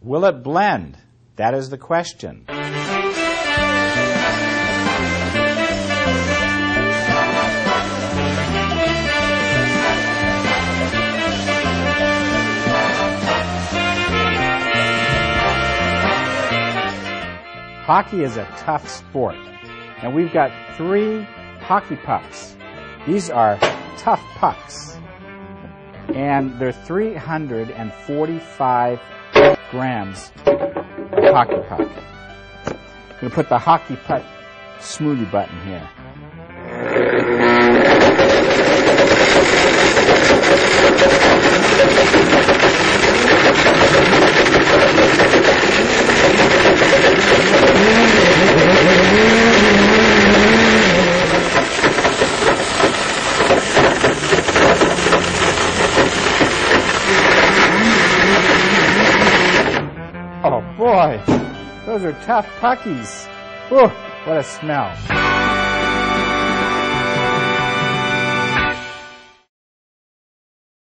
Will it blend? That is the question. Hockey is a tough sport, and we've got three hockey pucks. These are tough pucks, and they're 345 grams of hockey puck. I'm going to put the hockey puck smoothie button here. Boy, those are tough puckies. Whew, what a smell.